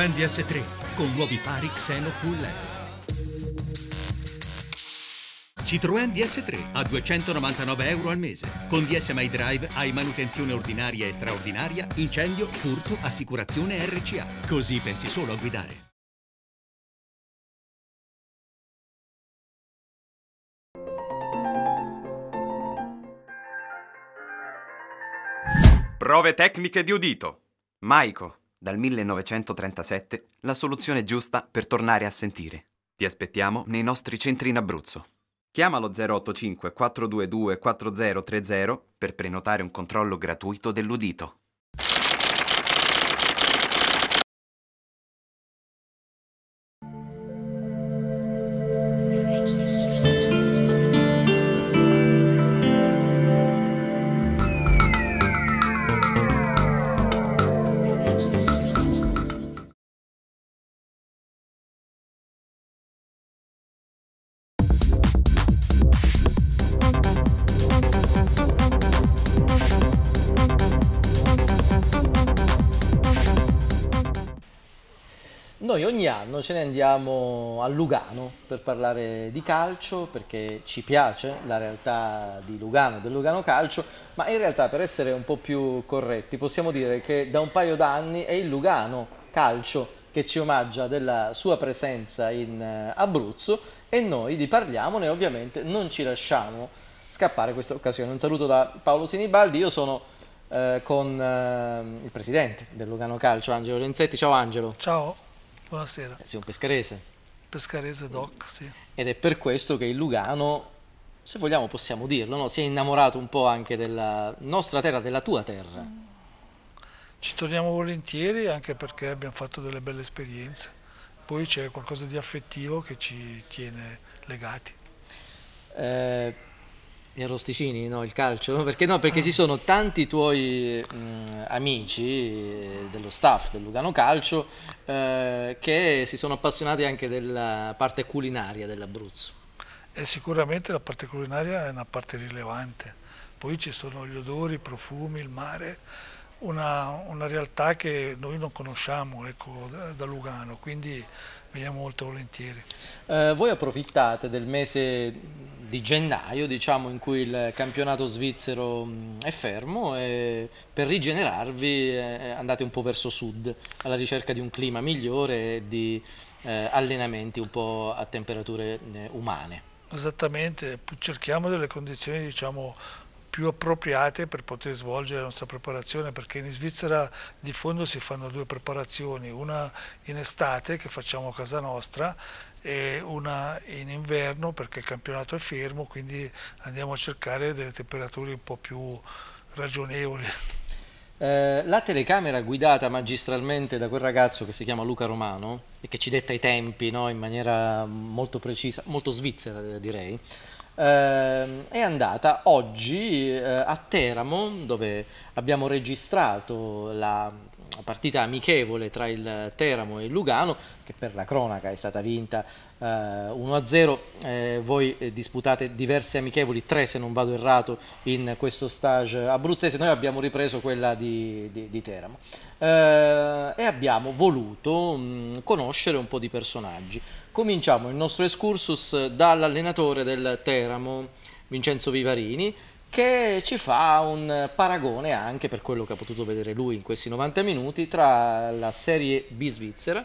Citroën DS3 con nuovi fari Xeno Full LED. Citroën DS3 a 299 euro al mese. Con DSMI Drive hai manutenzione ordinaria e straordinaria, incendio, furto, assicurazione RCA. Così pensi solo a guidare. Prove tecniche di udito. Maico, dal 1937, la soluzione giusta per tornare a sentire. Ti aspettiamo nei nostri centri in Abruzzo. Chiamalo 085 422 4030 per prenotare un controllo gratuito dell'udito. Anno ce ne andiamo a Lugano per parlare di calcio perché ci piace la realtà di Lugano, del Lugano Calcio, ma in realtà per essere un po' più corretti possiamo dire che da un paio d'anni è il Lugano Calcio che ci omaggia della sua presenza in eh, Abruzzo e noi di parliamone ovviamente non ci lasciamo scappare questa occasione. Un saluto da Paolo Sinibaldi, io sono eh, con eh, il presidente del Lugano Calcio, Angelo Renzetti. Ciao Angelo. Ciao. Buonasera. Eh, sei un pescarese. Pescarese doc, sì. Ed è per questo che il Lugano, se vogliamo possiamo dirlo, no? si è innamorato un po' anche della nostra terra, della tua terra. Ci torniamo volentieri anche perché abbiamo fatto delle belle esperienze. Poi c'è qualcosa di affettivo che ci tiene legati. Eh, gli arrosticini, no, il calcio? Perché, no, perché ci sono tanti tuoi mh, amici eh, dello staff del Lugano Calcio eh, che si sono appassionati anche della parte culinaria dell'Abruzzo. E sicuramente la parte culinaria è una parte rilevante, poi ci sono gli odori, i profumi, il mare, una, una realtà che noi non conosciamo ecco, da, da Lugano, quindi veniamo molto volentieri. Eh, voi approfittate del mese di gennaio, diciamo, in cui il campionato svizzero è fermo e per rigenerarvi eh, andate un po' verso sud, alla ricerca di un clima migliore e di eh, allenamenti un po' a temperature eh, umane. Esattamente, cerchiamo delle condizioni diciamo, più appropriate per poter svolgere la nostra preparazione perché in Svizzera di fondo si fanno due preparazioni, una in estate che facciamo a casa nostra e una in inverno perché il campionato è fermo quindi andiamo a cercare delle temperature un po' più ragionevoli. Eh, la telecamera guidata magistralmente da quel ragazzo che si chiama Luca Romano e che ci detta i tempi no, in maniera molto precisa, molto svizzera direi, eh, è andata oggi eh, a Teramo dove abbiamo registrato la partita amichevole tra il Teramo e il Lugano che per la cronaca è stata vinta eh, 1-0 eh, voi eh, disputate diverse amichevoli tre se non vado errato in questo stage abruzzese. Noi abbiamo ripreso quella di, di, di Teramo. Eh, e abbiamo voluto mh, conoscere un po' di personaggi. Cominciamo il nostro excursus dall'allenatore del Teramo Vincenzo Vivarini che ci fa un paragone anche per quello che ha potuto vedere lui in questi 90 minuti tra la Serie B svizzera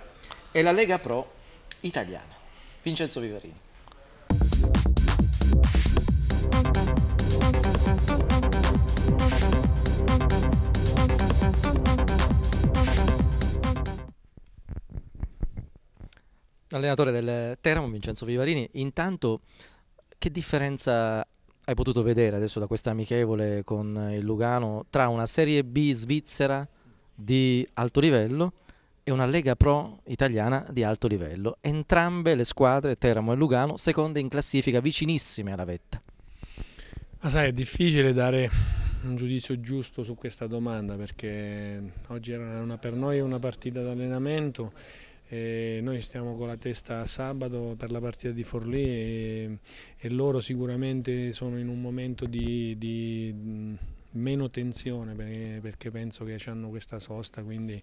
e la Lega Pro italiana. Vincenzo Vivarini. Allenatore del Teramo, Vincenzo Vivarini, intanto che differenza hai potuto vedere adesso da questa amichevole con il Lugano tra una Serie B svizzera di alto livello e una Lega Pro italiana di alto livello. Entrambe le squadre, Teramo e Lugano, seconde in classifica, vicinissime alla vetta. Ma sai, è difficile dare un giudizio giusto su questa domanda perché oggi era una, per noi una partita d'allenamento e noi stiamo con la testa a sabato per la partita di Forlì e, e loro sicuramente sono in un momento di, di, meno tensione perché, penso che hanno questa sosta, quindi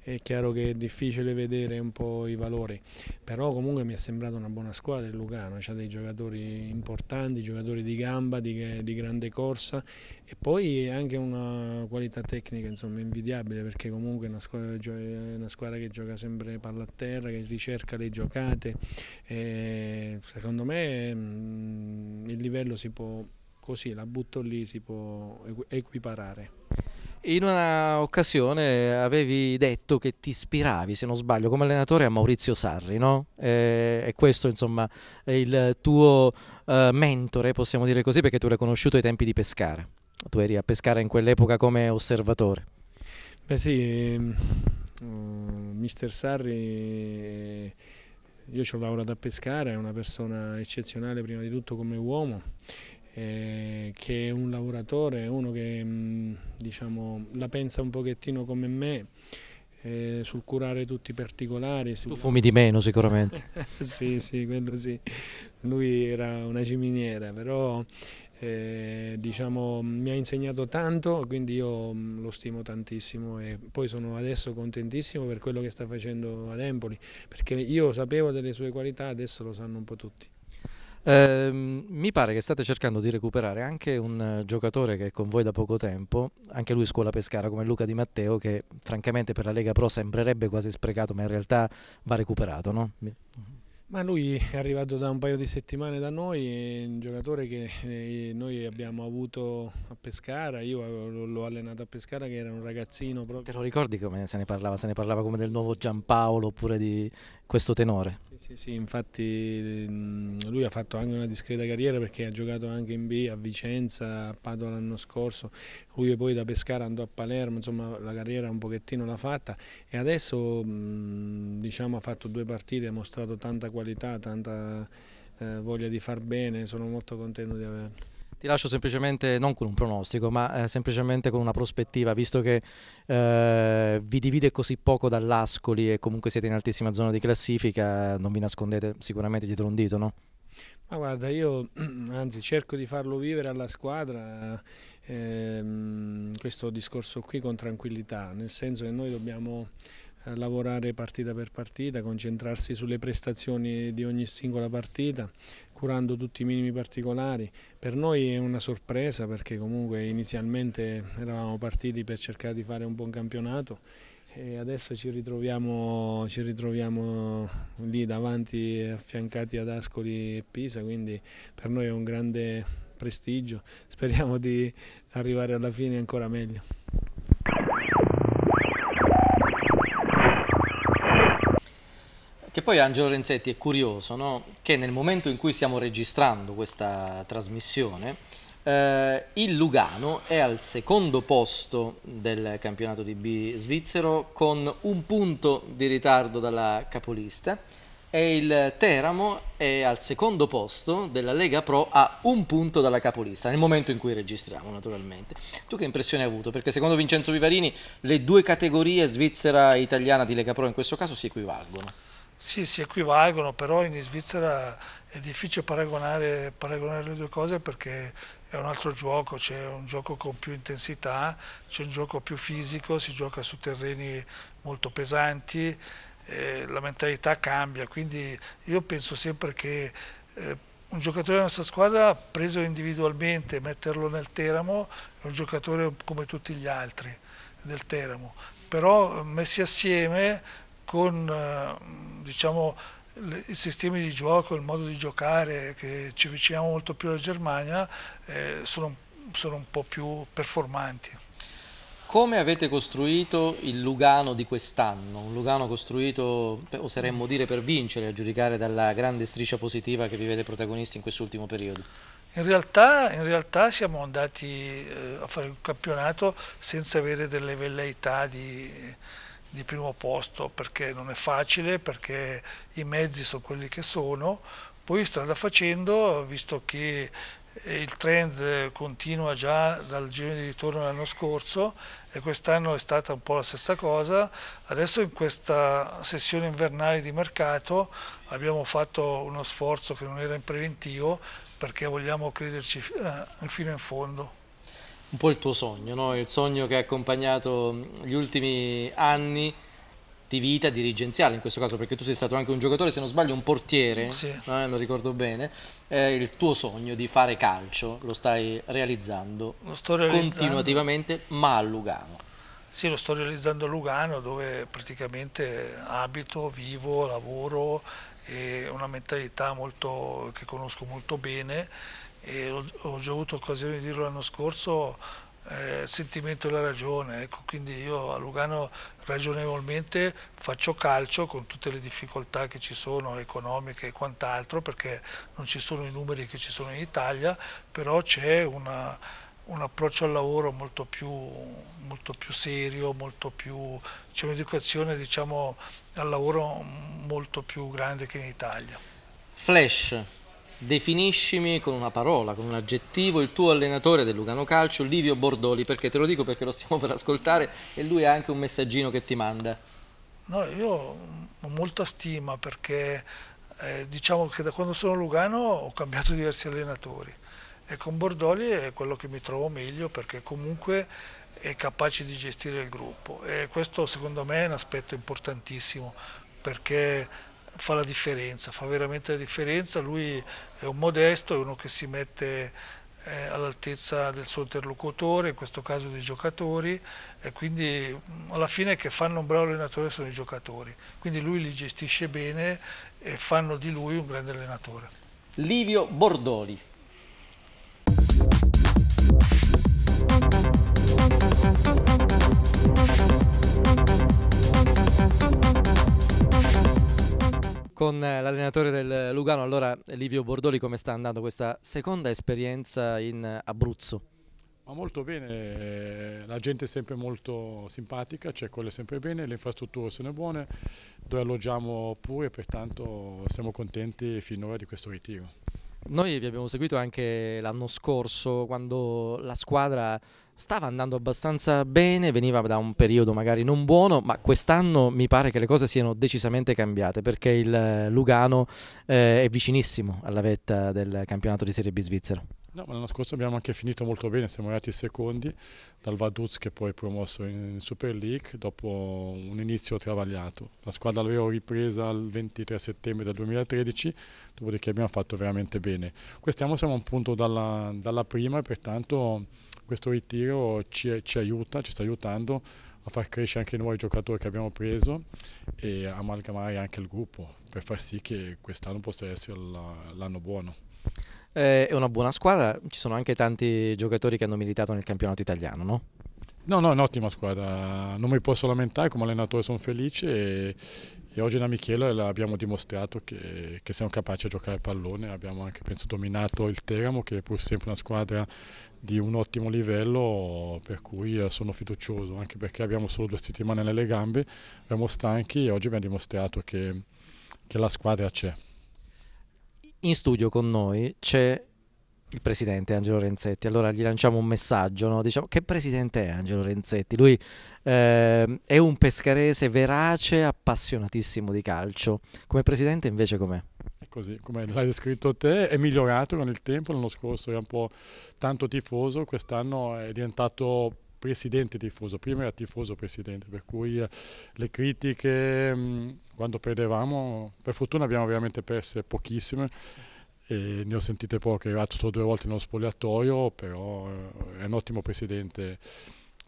è chiaro che è difficile vedere un po' i valori, però comunque mi è sembrata una buona squadra il Lugano, c'ha dei giocatori importanti, giocatori di gamba, di, di grande corsa e poi anche una qualità tecnica insomma invidiabile perché comunque è una squadra, è una squadra che gioca sempre palla a terra, che ricerca le giocate secondo me mh, il livello si può così la butto lì si può equiparare. In una occasione avevi detto che ti ispiravi, se non sbaglio, come allenatore a Maurizio Sarri, no? E, questo, insomma, è il tuo uh, mentore, possiamo dire così, perché tu l'hai conosciuto ai tempi di Pescara. Tu eri a Pescara in quell'epoca come osservatore. Beh sì, uh, mister Sarri, io ci ho lavorato a Pescara, è una persona eccezionale prima di tutto come uomo eh, che è un lavoratore, uno che mh, mm, diciamo, la pensa un pochettino come me, eh, sul curare tutti i particolari. Tu fumi di meno sicuramente. sì, sì, quello sì. Lui era una ciminiera, però eh, diciamo, mi ha insegnato tanto, quindi io mm, lo stimo tantissimo e poi sono adesso contentissimo per quello che sta facendo ad Empoli, perché io sapevo delle sue qualità, adesso lo sanno un po' tutti. Eh, mi pare che state cercando di recuperare anche un uh, giocatore che è con voi da poco tempo, anche lui scuola pescara come Luca Di Matteo, che francamente per la Lega Pro sembrerebbe quasi sprecato, ma in realtà va recuperato, no? Ma lui è arrivato da un paio di settimane da noi, è un giocatore che eh, noi abbiamo avuto a Pescara, io l'ho allenato a Pescara che era un ragazzino proprio. Te lo ricordi come se ne parlava? Se ne parlava come del nuovo Giampaolo oppure di questo tenore? Sì, sì, sì, infatti mm, lui ha fatto anche una discreta carriera perché ha giocato anche in B a Vicenza, a Padova l'anno scorso, lui poi da Pescara andò a Palermo, insomma la carriera un pochettino l'ha fatta e adesso mm, diciamo, ha fatto due partite, ha mostrato tanta qualità tanta eh, voglia di far bene, sono molto contento di averlo. Ti lascio semplicemente, non con un pronostico, ma eh, semplicemente con una prospettiva, visto che eh, vi divide così poco dall'Ascoli e comunque siete in altissima zona di classifica, non vi nascondete sicuramente dietro un dito, no? Ma guarda, io anzi cerco di farlo vivere alla squadra ehm, questo discorso qui con tranquillità, nel senso che noi dobbiamo lavorare partita per partita, concentrarsi sulle prestazioni di ogni singola partita, curando tutti i minimi particolari. Per noi è una sorpresa perché comunque inizialmente eravamo partiti per cercare di fare un buon campionato e adesso ci ritroviamo, ci ritroviamo lì davanti affiancati ad Ascoli e Pisa, quindi per noi è un grande prestigio, speriamo di arrivare alla fine ancora meglio. Che poi Angelo Renzetti è curioso no? che nel momento in cui stiamo registrando questa trasmissione eh, il Lugano è al secondo posto del campionato di B svizzero con un punto di ritardo dalla capolista e il Teramo è al secondo posto della Lega Pro a un punto dalla capolista, nel momento in cui registriamo naturalmente. Tu che impressione hai avuto? Perché secondo Vincenzo Vivarini le due categorie svizzera e italiana di Lega Pro in questo caso si equivalgono. Sì, si equivalgono, però in Svizzera è difficile paragonare, paragonare le due cose perché è un altro gioco, c'è un gioco con più intensità, c'è un gioco più fisico, si gioca su terreni molto pesanti, eh, la mentalità cambia, quindi io penso sempre che eh, un giocatore della nostra squadra preso individualmente, metterlo nel Teramo, è un giocatore come tutti gli altri del Teramo, però messi assieme con eh, diciamo, i sistemi di gioco, il modo di giocare che ci avviciniamo molto più alla Germania eh, sono, sono un po' più performanti. Come avete costruito il Lugano di quest'anno? Un Lugano costruito, oseremmo dire, per vincere, a giudicare dalla grande striscia positiva che vi vede protagonisti in quest'ultimo periodo. In realtà, in realtà, siamo andati eh, a fare un campionato senza avere delle velleità di, di primo posto perché non è facile, perché i mezzi sono quelli che sono, poi strada facendo, visto che il trend continua già dal giro di ritorno dell'anno scorso e quest'anno è stata un po' la stessa cosa, adesso in questa sessione invernale di mercato abbiamo fatto uno sforzo che non era in preventivo perché vogliamo crederci eh, fino in fondo. Un po' il tuo sogno, no? il sogno che ha accompagnato gli ultimi anni di vita dirigenziale in questo caso perché tu sei stato anche un giocatore se non sbaglio un portiere Sì. eh, lo ricordo bene eh, il tuo sogno di fare calcio lo stai realizzando Lo realizzando. continuativamente ma a Lugano Sì, lo sto realizzando a Lugano dove praticamente abito, vivo, lavoro e una mentalità molto, che conosco molto bene e ho, ho già avuto occasione di dirlo l'anno scorso, eh, sentimento della ragione, ecco, quindi io a Lugano ragionevolmente faccio calcio con tutte le difficoltà che ci sono economiche e quant'altro perché non ci sono i numeri che ci sono in Italia, però c'è una, un approccio al lavoro molto più, molto più serio, molto più, c'è un'educazione diciamo, al lavoro molto più grande che in Italia. Flash definiscimi con una parola con un aggettivo il tuo allenatore del Lugano Calcio Livio Bordoli. Perché te lo dico perché lo stiamo per ascoltare e lui ha anche un messaggino che ti manda. No, io ho molta stima perché eh, diciamo che da quando sono a Lugano ho cambiato diversi allenatori e con Bordoli è quello che mi trovo meglio perché comunque è capace di gestire il gruppo e questo secondo me è un aspetto importantissimo perché fa la differenza, fa veramente la differenza, lui è un modesto, è uno che si mette eh, all'altezza del suo interlocutore, in questo caso dei giocatori, e quindi mh, alla fine che fanno un bravo allenatore sono i giocatori, quindi lui li gestisce bene e fanno di lui un grande allenatore. Livio Bordoli con eh, l'allenatore del Lugano. Allora, Livio Bordoli, come sta andando questa seconda esperienza in Abruzzo? Ma molto bene, eh, la gente è sempre molto simpatica, c'è quello è sempre bene, le infrastrutture sono buone, dove alloggiamo pure, pertanto siamo contenti finora di questo ritiro. Noi vi abbiamo seguito anche l'anno scorso quando la squadra stava andando abbastanza bene, veniva da un periodo magari non buono, ma quest'anno mi pare che le cose siano decisamente cambiate perché il Lugano eh, è vicinissimo alla vetta del campionato di Serie B svizzero. No, l'anno scorso abbiamo anche finito molto bene, siamo arrivati secondi dal Vaduz che poi è promosso in Super League dopo un inizio travagliato. La squadra l'avevo ripresa il 23 settembre del 2013, dopodiché abbiamo fatto veramente bene. Quest'anno siamo a un punto dalla, dalla prima e pertanto questo ritiro ci, ci aiuta, ci sta aiutando a far crescere anche i nuovi giocatori che abbiamo preso e amalgamare anche il gruppo per far sì che quest'anno possa essere l'anno buono. Eh, è una buona squadra, ci sono anche tanti giocatori che hanno militato nel campionato italiano, no? No, no, è un'ottima squadra, non mi posso lamentare, come allenatore sono felice e, e oggi in Michele abbiamo dimostrato che, che, siamo capaci a giocare pallone, abbiamo anche penso dominato il Teramo che è pur sempre una squadra di un ottimo livello per cui sono fiducioso, anche perché abbiamo solo due settimane nelle gambe, siamo stanchi e oggi abbiamo dimostrato che, che la squadra c'è. In studio con noi c'è il presidente Angelo Renzetti. Allora gli lanciamo un messaggio, no? diciamo che presidente è Angelo Renzetti? Lui eh, è un pescarese verace, appassionatissimo di calcio. Come presidente invece com'è? Così, come l'hai descritto te, è migliorato con il tempo, l'anno scorso era un po' tanto tifoso, quest'anno è diventato presidente tifoso, prima era tifoso presidente, per cui eh, le critiche mh, quando perdevamo, per fortuna abbiamo veramente perse pochissime e ne ho sentite poche, arrivato solo due volte nello spogliatoio, però eh, è un ottimo presidente,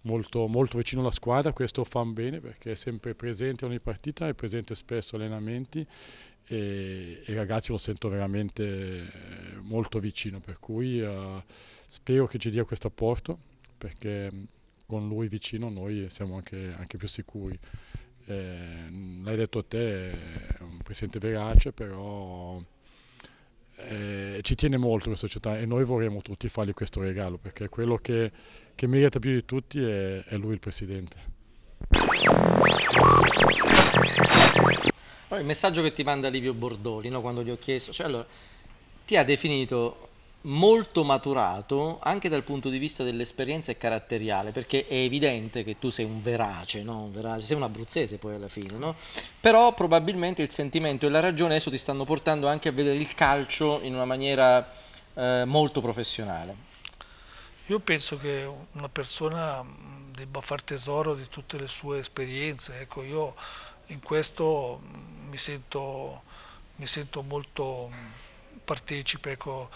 molto, molto vicino alla squadra, questo fa bene perché è sempre presente ogni partita, è presente spesso allenamenti e, i ragazzi lo sento veramente eh, molto vicino, per cui uh, spero che ci dia questo apporto perché con lui vicino noi siamo anche, anche più sicuri. Eh, l'hai detto te, è un presidente verace, però eh, ci tiene molto questa società e noi vorremmo tutti fargli questo regalo perché quello che, che merita più di tutti è, è lui il presidente. Allora, il messaggio che ti manda Livio Bordoli no, quando gli ho chiesto, cioè allora, ti ha definito molto maturato anche dal punto di vista dell'esperienza e caratteriale, perché è evidente che tu sei un verace, no? un verace sei un abruzzese poi alla fine, no? però probabilmente il sentimento e la ragione adesso ti stanno portando anche a vedere il calcio in una maniera eh, molto professionale. Io penso che una persona debba far tesoro di tutte le sue esperienze. Ecco, io in questo mi sento, mi sento molto partecipe, ecco,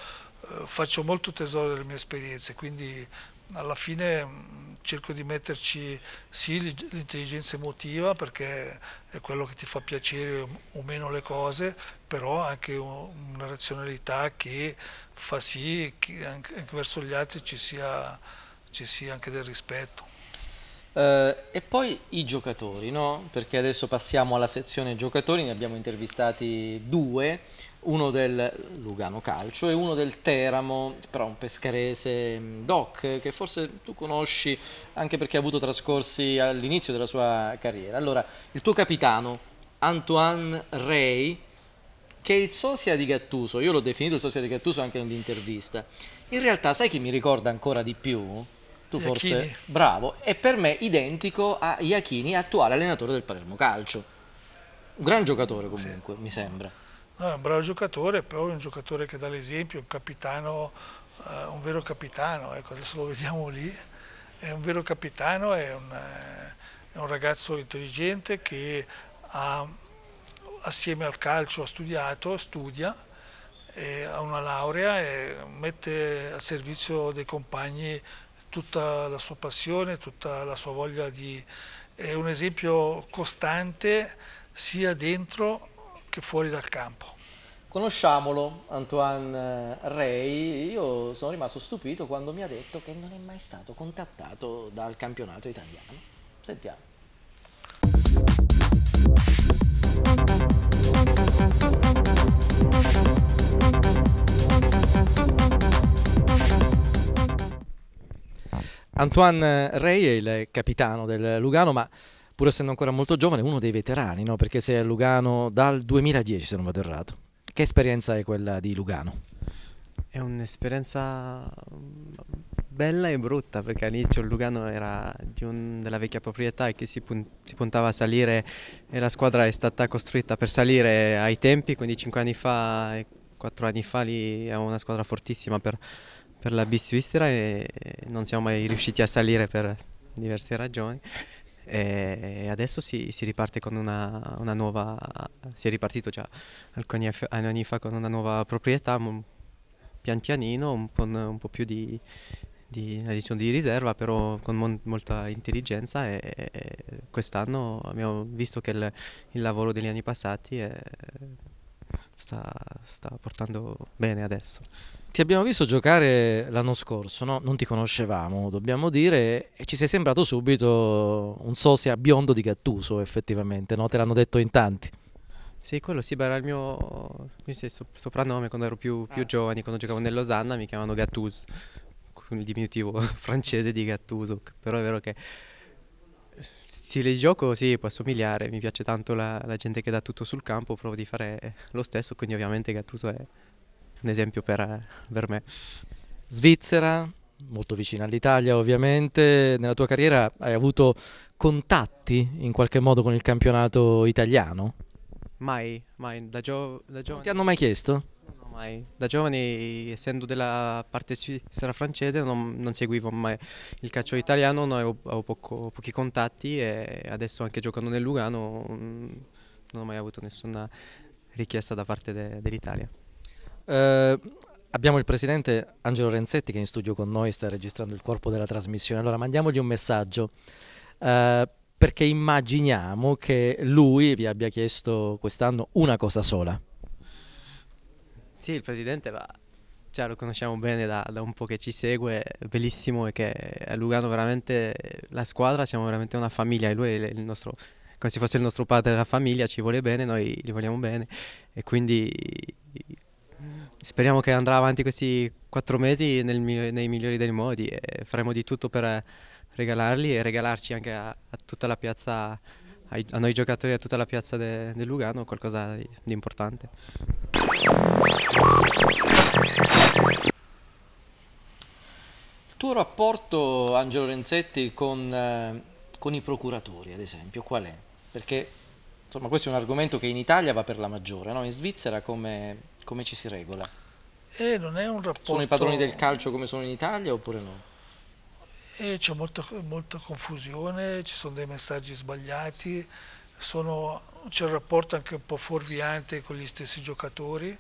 faccio molto tesoro delle mie esperienze, quindi alla fine cerco di metterci sì l'intelligenza emotiva perché è quello che ti fa piacere o meno le cose, però anche una razionalità che fa sì che anche verso gli altri ci sia, ci sia anche del rispetto. Uh, e poi i giocatori, no? Perché adesso passiamo alla sezione giocatori, ne abbiamo intervistati due, uno del Lugano Calcio e uno del Teramo, però un pescarese mm, Doc, che forse tu conosci anche perché ha avuto trascorsi all'inizio della sua carriera. Allora, il tuo capitano, Antoine Rey, che è il sosia di Gattuso, io l'ho definito il sosia di Gattuso anche nell'intervista, in realtà sai chi mi ricorda ancora di più? tu forse Iachini. bravo, è per me identico a Iachini, attuale allenatore del Palermo Calcio. Un gran giocatore comunque, sì. mi sembra. No, è un bravo giocatore, però è un giocatore che dà l'esempio, un capitano, uh, un vero capitano, ecco, adesso lo vediamo lì, è un vero capitano, è un, è un ragazzo intelligente che ha, assieme al calcio ha studiato, studia, ha una laurea e mette al servizio dei compagni tutta la sua passione, tutta la sua voglia di... è un esempio costante sia dentro che fuori dal campo. Conosciamolo, Antoine Rey, io sono rimasto stupito quando mi ha detto che non è mai stato contattato dal campionato italiano. Sentiamo. Antoine Rey è il capitano del Lugano, ma pur essendo ancora molto giovane, uno dei veterani, no? perché sei a Lugano dal 2010, se non vado errato. Che esperienza è quella di Lugano? È un'esperienza bella e brutta perché all'inizio Lugano era un, della vecchia proprietà e che si, pun si, puntava a salire e la squadra è stata costruita per salire ai tempi, quindi 5 anni fa e 4 anni fa lì è una squadra fortissima per per la bis Svizzera e non siamo mai riusciti a salire per diverse ragioni. E adesso si, si riparte con una, una, nuova, si è ripartito già alcuni anni fa con una nuova proprietà, pian pianino, un po', un po più di, di di riserva, però con mon, molta intelligenza e, e quest'anno abbiamo visto che il, il lavoro degli anni passati è, sta, sta portando bene adesso. Ti abbiamo visto giocare l'anno scorso, no? non ti conoscevamo, dobbiamo dire, e ci sei sembrato subito un sosia biondo di Gattuso, effettivamente, no? te l'hanno detto in tanti. Sì, quello sì, era il mio soprannome quando ero più, più ah. giovane, quando giocavo nel Losanna mi chiamavano Gattuso, con il diminutivo francese di Gattuso, però è vero che stile di gioco sì, può assomigliare, mi piace tanto la, la gente che dà tutto sul campo, provo di fare lo stesso, quindi ovviamente Gattuso è un esempio per, per me. Svizzera, molto vicina all'Italia ovviamente, nella tua carriera hai avuto contatti in qualche modo con il campionato italiano? Mai, mai, da, gio- da giovane. Ti hanno mai chiesto? No, mai. Da giovane, essendo della parte svizzera francese, non, non, seguivo mai il calcio italiano, no, avevo, avevo poco, pochi contatti e adesso anche giocando nel Lugano mm, non ho mai avuto nessuna richiesta da parte de- dell'Italia. Eh, abbiamo il presidente Angelo Renzetti che è in studio con noi, sta registrando il corpo della trasmissione. Allora mandiamogli un messaggio. Eh, perché immaginiamo che lui vi abbia chiesto quest'anno una cosa sola. Sì, il presidente va, già lo conosciamo bene da, da, un po' che ci segue, bellissimo e che a Lugano veramente la squadra siamo veramente una famiglia e lui è il nostro, come se fosse il nostro padre della famiglia, ci vuole bene, noi gli vogliamo bene e quindi speriamo che andrà avanti questi quattro mesi nel, nei migliori dei modi e faremo di tutto per regalarli e regalarci anche a, a tutta la piazza, ai, a noi giocatori e a tutta la piazza del de Lugano qualcosa di, di importante. Il tuo rapporto, Angelo Renzetti, con, eh, con i procuratori, ad esempio, qual è? Perché insomma, questo è un argomento che in Italia va per la maggiore, no? in Svizzera come, come ci si regola? Eh, non è un rapporto... Sono i padroni del calcio come sono in Italia oppure no? E c'è molta, molta confusione, ci sono dei messaggi sbagliati, sono, c'è un rapporto anche un po' fuorviante con gli stessi giocatori.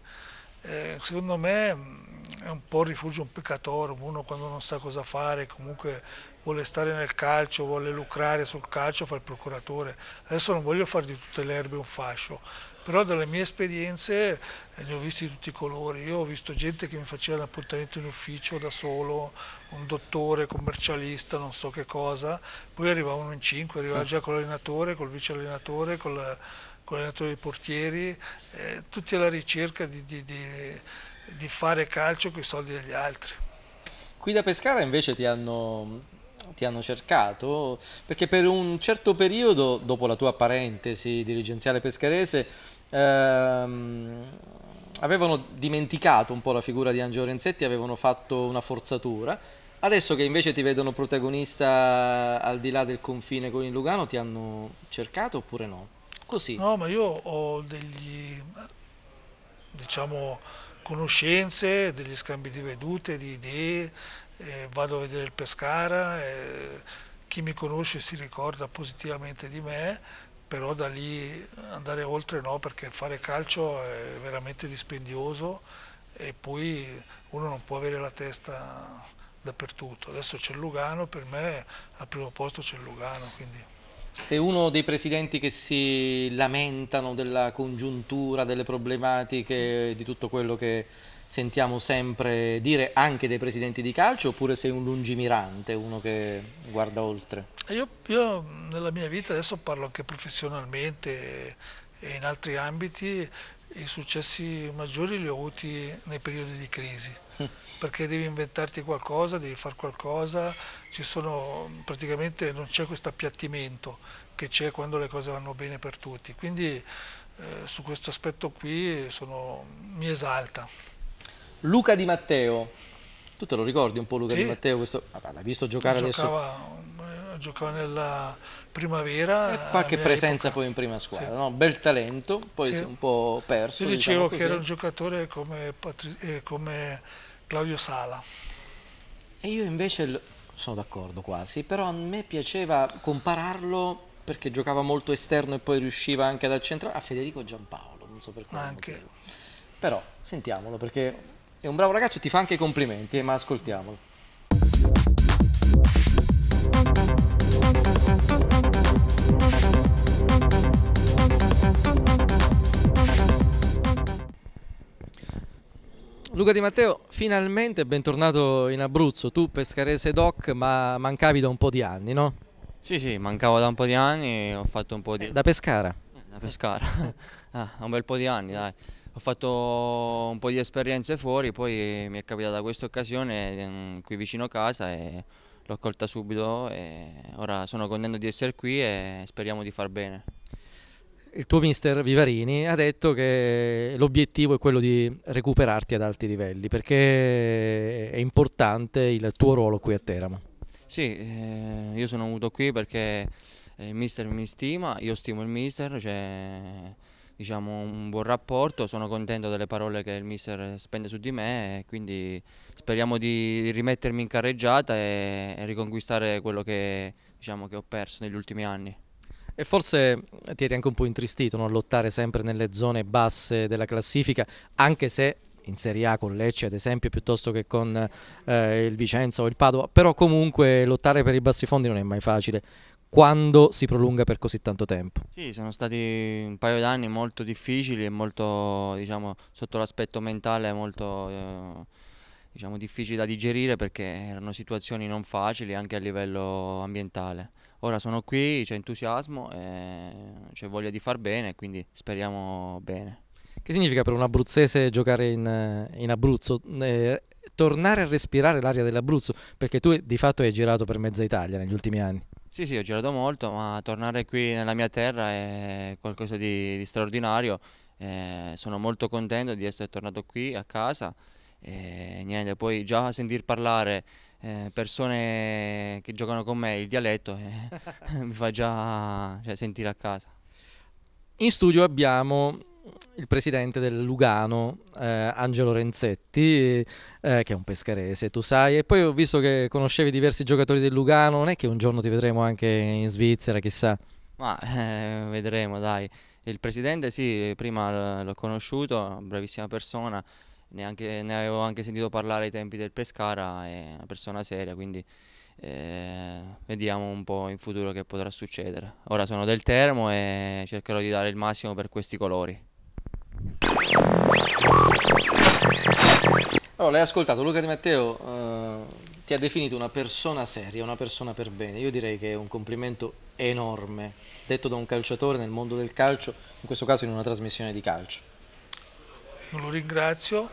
Eh, secondo me è un po' il rifugio un peccatorum, uno quando non sa cosa fare, comunque vuole stare nel calcio, vuole lucrare sul calcio, fa il procuratore. Adesso non voglio fare di tutte le erbe un fascio, però dalle mie esperienze eh, ne ho visti di tutti i colori. Io ho visto gente che mi faceva l'appuntamento in ufficio da solo, un dottore, commercialista, non so che cosa, poi arriva uno in cinque, arriva già con l'allenatore, col vice allenatore, con l'allenatore dei portieri, eh, tutti alla ricerca di, di, di, di fare calcio con i soldi degli altri. Qui da Pescara invece ti hanno ti hanno cercato? Perché per un certo periodo, dopo la tua parentesi dirigenziale pescarese, ehm, avevano dimenticato un po' la figura di Angelo Renzetti, avevano fatto una forzatura. Adesso che invece ti vedono protagonista al di là del confine con il Lugano, ti hanno cercato oppure no? Così. No, ma io ho degli, diciamo, conoscenze, degli scambi di vedute, di idee, eh, vado a vedere il Pescara, eh, chi mi conosce si ricorda positivamente di me, però da lì andare oltre no, perché fare calcio è veramente dispendioso e poi uno non può avere la testa dappertutto. Adesso c'è il Lugano, per me al primo posto c'è il Lugano. Quindi. Sei uno dei presidenti che si lamentano della congiuntura, delle problematiche, di tutto quello che sentiamo sempre dire anche dei presidenti di calcio oppure sei un lungimirante, uno che guarda oltre? Io, io nella mia vita adesso parlo anche professionalmente e in altri ambiti i successi maggiori li ho avuti nei periodi di crisi perché devi inventarti qualcosa, devi fare qualcosa, ci sono, praticamente non c'è questo appiattimento che c'è quando le cose vanno bene per tutti, quindi eh, su questo aspetto qui sono, mi esalta. Luca Di Matteo, tu te lo ricordi un po' Luca sì. Di Matteo? Questo... Vabbè, l'hai visto giocare giocava, adesso? Eh, giocava nella primavera. E qualche presenza epoca. poi in prima squadra, sì. no? bel talento, poi sì. si è un po' perso. Io dicevo diciamo che era un giocatore come, Patri... eh, come Claudio Sala. E io invece sono d'accordo quasi, però a me piaceva compararlo perché giocava molto esterno e poi riusciva anche ad accentrare a Federico Giampaolo, non so per quale anche. Motivo. Però sentiamolo perché è un bravo ragazzo, ti fa anche i complimenti, eh, ma ascoltiamolo. Luca Di Matteo, finalmente bentornato in Abruzzo, tu pescarese doc, ma mancavi da un po' di anni, no? Sì, sì, mancavo da un po' di anni, ho fatto un po' di... Eh, da Pescara? Eh, da Pescara, ah, un bel po' di anni, dai ho fatto un po' di esperienze fuori, poi mi è capitata questa occasione mm, qui vicino a casa e l'ho colta subito e ora sono contento di essere qui e speriamo di far bene. Il tuo mister Vivarini ha detto che l'obiettivo è quello di recuperarti ad alti livelli perché è importante il tuo ruolo qui a Teramo. Sì, eh, io sono venuto qui perché il mister mi stima, io stimo il mister, cioè diciamo, un buon rapporto, sono contento delle parole che il mister spende su di me quindi speriamo di rimettermi in carreggiata e, e riconquistare quello che, diciamo, che ho perso negli ultimi anni. E forse ti eri anche un po' intristito no? a lottare sempre nelle zone basse della classifica, anche se in Serie A con Lecce ad esempio piuttosto che con eh, il Vicenza o il Padova, però comunque lottare per i bassi fondi non è mai facile quando si prolunga per così tanto tempo. Sì, sono stati un paio d'anni molto difficili e molto, diciamo, sotto l'aspetto mentale molto eh, diciamo, difficili da digerire perché erano situazioni non facili anche a livello ambientale. Ora sono qui, c'è entusiasmo, c'è voglia di far bene, quindi speriamo bene. Che significa per un abruzzese giocare in, in Abruzzo? Eh, tornare a respirare l'aria dell'Abruzzo, perché tu di fatto hai girato per mezza Italia negli ultimi anni. Sì, sì, ho girato molto, ma tornare qui nella mia terra è qualcosa di, di straordinario. Eh, sono molto contento di essere tornato qui a casa e niente, poi già sentir parlare eh, persone che giocano con me il dialetto eh, mi fa già cioè, sentire a casa. In studio abbiamo il presidente del Lugano, eh, Angelo Renzetti, eh, che è un pescarese, tu sai, e poi ho visto che conoscevi diversi giocatori del Lugano, non è che un giorno ti vedremo anche in Svizzera, chissà. Ma eh, vedremo, dai. Il presidente sì, prima l'ho conosciuto, bravissima persona, neanche, ne avevo anche sentito parlare ai tempi del Pescara, è una persona seria, quindi eh, vediamo un po' in futuro che potrà succedere. Ora sono del Termo e cercherò di dare il massimo per questi colori. Allora, l'hai ascoltato, Luca Di Matteo eh, ti ha definito una persona seria, una persona per bene. Io direi che è un complimento enorme, detto da un calciatore nel mondo del calcio, in questo caso in una trasmissione di calcio. Lo ringrazio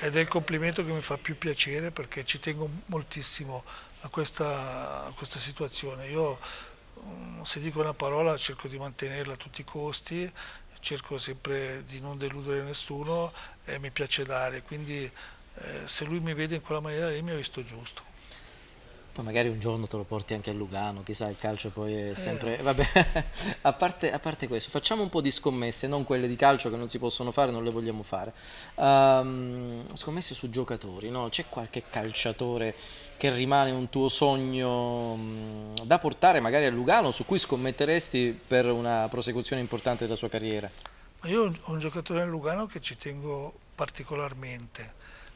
ed è il complimento che mi fa più piacere perché ci tengo moltissimo a questa, a questa situazione. Io mm, se dico una parola cerco di mantenerla a tutti i costi, cerco sempre di non deludere nessuno e mi piace dare, quindi eh, se lui mi vede in quella maniera lì mi ha visto giusto. Poi magari un giorno te lo porti anche a Lugano, chissà, il calcio poi è sempre... Eh. Vabbè, a parte, a parte, questo, facciamo un po' di scommesse, non quelle di calcio che non si possono fare, non le vogliamo fare. Um, scommesse su giocatori, no? C'è qualche calciatore che rimane un tuo sogno um, da portare magari a Lugano, su cui scommetteresti per una prosecuzione importante della sua carriera? Io ho un giocatore a Lugano che ci tengo particolarmente,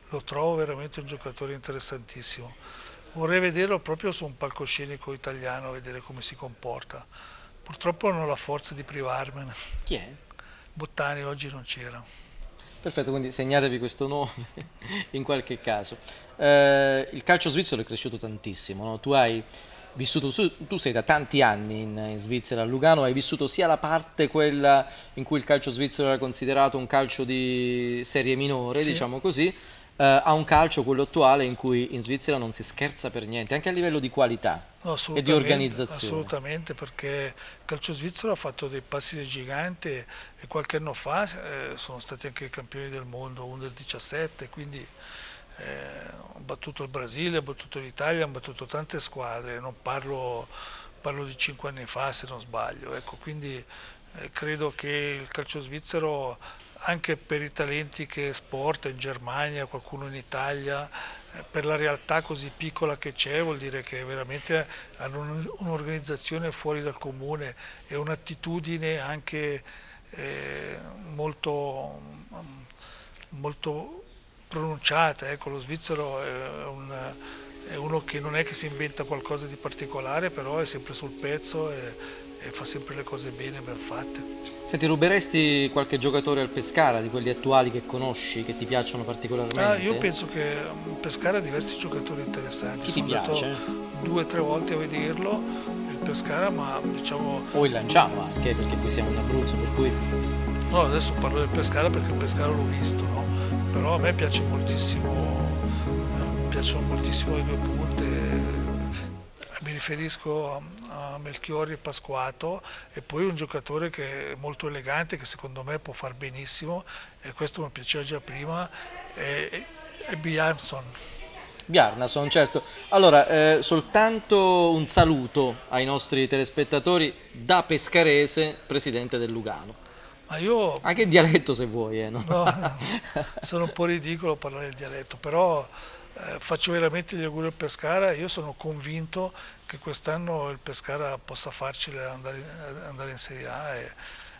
lo trovo veramente un giocatore interessantissimo Vorrei vederlo proprio su un palcoscenico italiano, vedere come si comporta. Purtroppo non ho la forza di privarmene. Chi è? Bottani oggi non c'era. Perfetto, quindi segnatevi questo nome in qualche caso. Eh, il calcio svizzero è cresciuto tantissimo, no? tu hai vissuto, tu sei da tanti anni in, in, Svizzera, a Lugano, hai vissuto sia la parte quella in cui il calcio svizzero era considerato un calcio di serie minore, sì. diciamo così, a un calcio, quello attuale, in cui in Svizzera non si scherza per niente, anche a livello di qualità no, e di organizzazione. Assolutamente, perché il calcio svizzero ha fatto dei passi da gigante e qualche anno fa eh, sono stati anche campioni del mondo, under 17, quindi eh, ho battuto il Brasile, ho battuto l'Italia, ho battuto tante squadre, non parlo, parlo di cinque anni fa se non sbaglio, ecco, quindi eh, credo che il calcio svizzero anche per i talenti che esporta in Germania, qualcuno in Italia, eh, per la realtà così piccola che c'è vuol dire che veramente hanno un'organizzazione fuori dal comune e un'attitudine anche eh, molto, molto pronunciata. Ecco, lo svizzero è, un, è, uno che non è che si inventa qualcosa di particolare, però è sempre sul pezzo e, e fa sempre le cose bene, ben fatte. Senti, ruberesti qualche giocatore al Pescara, di quelli attuali che conosci, che ti piacciono particolarmente? Ah, io penso che um, Pescara ha diversi giocatori interessanti. Chi Sono ti piace? due o tre volte a vederlo, il Pescara, ma diciamo... O il Lanciano anche, perché qui siamo in Abruzzo, per cui... No, adesso parlo del Pescara perché il Pescara l'ho visto, no? Però a me piace moltissimo, eh, piacciono moltissimo le due punte, mi riferisco a Melchiori e Pasquato e poi un giocatore che è molto elegante che secondo me può far benissimo e questo mi piaceva già prima è, è Bjarnason Bjarnason, certo. Allora, eh, soltanto un saluto ai nostri telespettatori da pescarese, presidente del Lugano. Ma io... Anche in dialetto se vuoi. Eh, no? No, no, sono un po' ridicolo parlare il dialetto, però eh, faccio veramente gli auguri al Pescara, io sono convinto che quest'anno il Pescara possa farcela andare, andare in Serie A. E,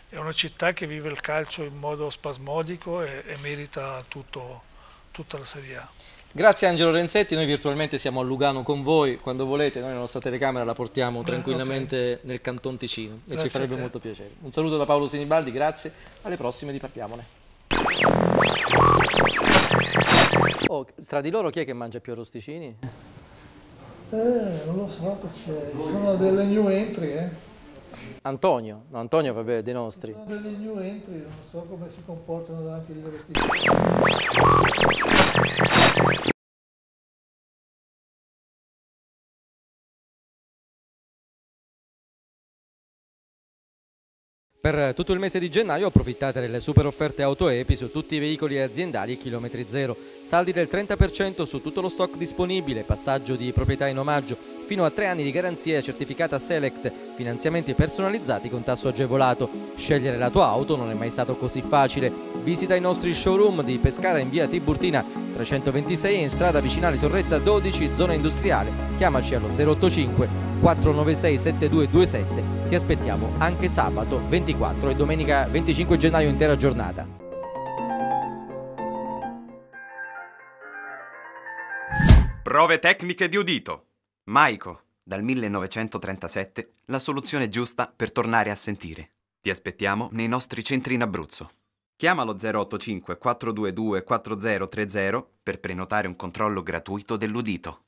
è una città che vive il calcio in modo spasmodico e, e merita tutto, tutta la Serie A. Grazie Angelo Renzetti, noi virtualmente siamo a Lugano con voi, quando volete noi la nostra telecamera la portiamo Beh, tranquillamente okay. nel Canton Ticino e grazie ci farebbe molto piacere. Un saluto da Paolo Sinibaldi, grazie, alle prossime di Parliamone. Oh, tra di loro chi è che mangia più arrosticini? Eh, non lo so perché sono delle new entry, eh. Antonio, no, Antonio vabbè, dei nostri. Sono delle new entry, non so come si comportano davanti agli arrosticini. Per tutto il mese di gennaio approfittate delle super offerte auto EPI su tutti i veicoli aziendali chilometri zero, saldi del 30% su tutto lo stock disponibile, passaggio di proprietà in omaggio, fino a tre anni di garanzia certificata Select, finanziamenti personalizzati con tasso agevolato. Scegliere la tua auto non è mai stato così facile. Visita i nostri showroom di Pescara in via Tiburtina 326 e in strada vicinale Torretta 12, zona industriale. Chiamaci allo 085 496 7227. Ti aspettiamo anche sabato 24 e domenica 25 gennaio intera giornata. Prove tecniche di udito. Maico, dal 1937, la soluzione giusta per tornare a sentire. Ti aspettiamo nei nostri centri in Abruzzo. Chiama lo 085 422 4030 per prenotare un controllo gratuito dell'udito.